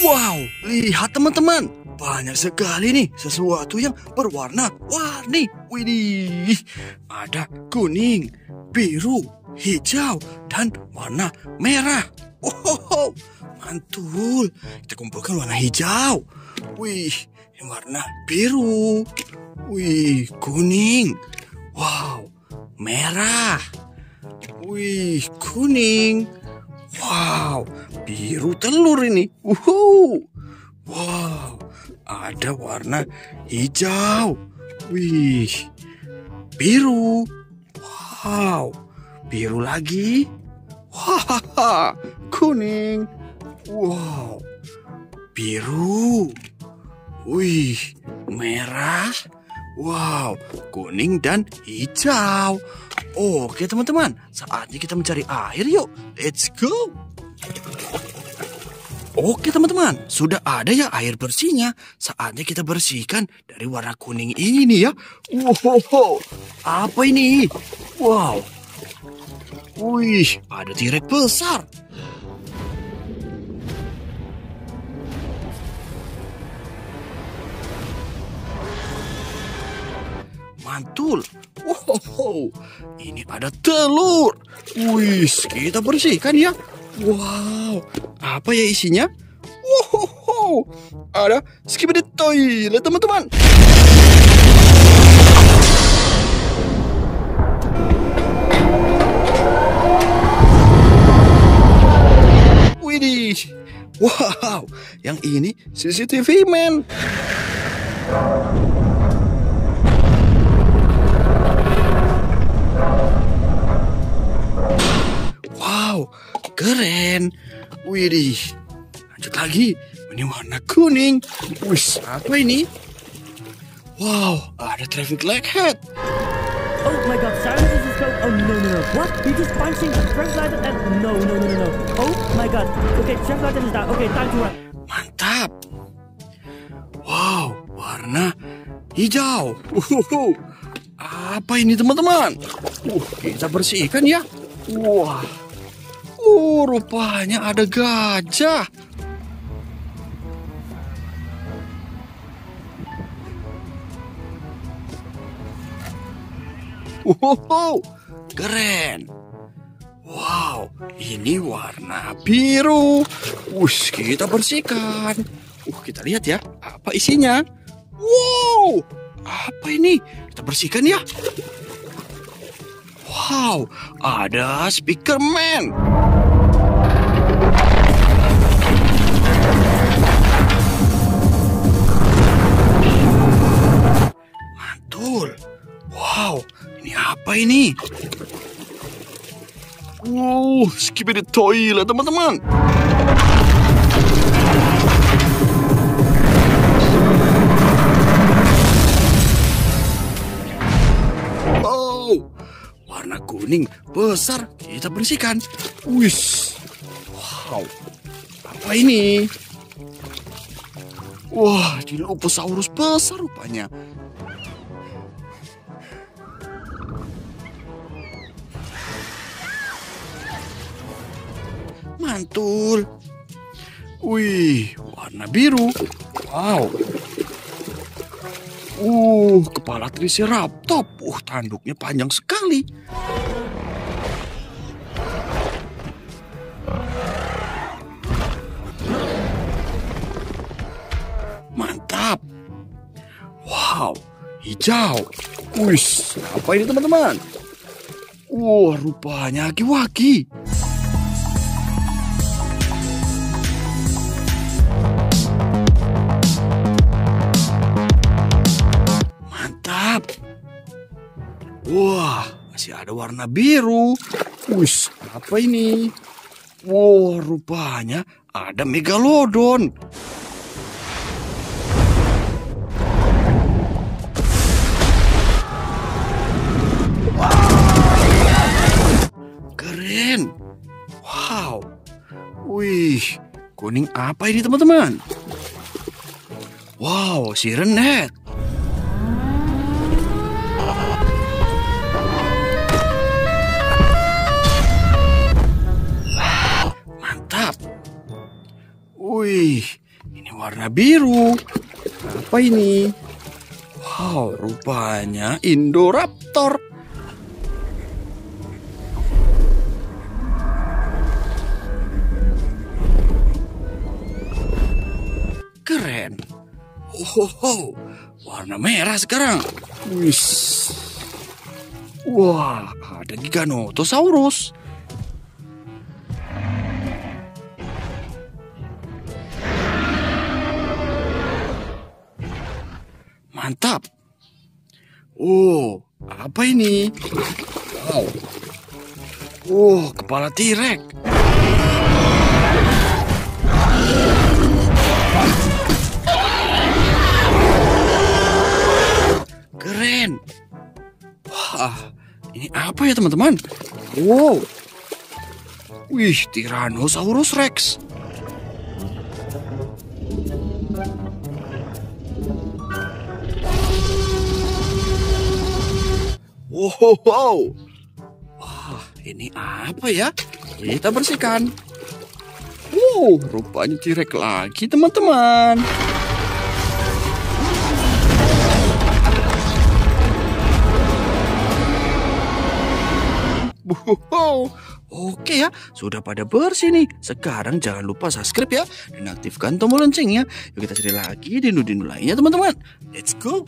Wow, lihat teman-teman. Banyak sekali nih sesuatu yang berwarna-warni. Widih, ada kuning, biru, hijau, dan warna merah. Oh, mantul. Kita kumpulkan warna hijau. Wih, warna biru. Wih, kuning. Wow, merah. Wih, kuning. Wow, biru telur ini. Wow, wow, ada warna hijau. Wih, biru. Wow, biru lagi. Wah, kuning. Wow, biru. Wih, merah. Wow, kuning dan hijau. Oke teman-teman, saatnya kita mencari air yuk. Let's go. Oke teman-teman, sudah ada ya air bersihnya. Saatnya kita bersihkan dari warna kuning ini ya. Wow, apa ini? Wow. Wih, ada tirek besar. Mantul. Wow, ini ada telur. Wih, kita bersihkan ya. Wow, apa ya isinya? Wow, ada skibidi toilet teman-teman. Widih, wow, yang ini CCTV man. Keren. Widih. Lanjut lagi. Ini warna kuning. Wih, apa ini? Wow, ada traffic light head. Oh my god, silence is go. Oh no no no. What? He just punching Frank Lighten and no no no no no. Oh my god. Okay, Frank Lighten is down. Okay, time to run. Mantap. Wow, warna hijau. Uhuhu. Apa ini teman-teman? Uh, kita bersihkan ya. Wah. Uh, rupanya ada gajah. Wow, keren. Wow, ini warna biru. Wush, kita bersihkan. Uh, kita lihat ya, apa isinya. Wow, apa ini? Kita bersihkan ya. Wow, ada speaker apa ini? Wow, skibidi toilet teman-teman. Oh, warna kuning besar kita bersihkan. Wis, wow, apa ini? Wah, Dilophosaurus besar rupanya. Mantul. Wih, warna biru. Wow. Uh, kepala Triceratops. Uh, tanduknya panjang sekali. Mantap. Wow, hijau. Wih, apa ini teman-teman? Wah, rupanya aki-waki. Wah, masih ada warna biru. Wih, apa ini? Wah, rupanya ada megalodon. Keren. Wow. Wih, kuning apa ini teman-teman? Wow, siren head. Mantap. Wih, ini warna biru. Apa ini? Wow, rupanya Indoraptor. Keren. Oh, warna merah sekarang. Wih. Wah, ada Giganotosaurus. Mantap. Oh, apa ini? Wow. Oh, kepala T-Rex. Keren. Wah, ini apa ya teman-teman? Wow. Wih, Tyrannosaurus Rex. Wow, Wah, ini apa ya? Kita bersihkan. Wow, rupanya T-Rex lagi teman-teman. Wow, oke ya, sudah pada bersih nih. Sekarang jangan lupa subscribe ya dan aktifkan tombol loncengnya. Yuk kita cari lagi dinu-dinu lainnya teman-teman. Let's go.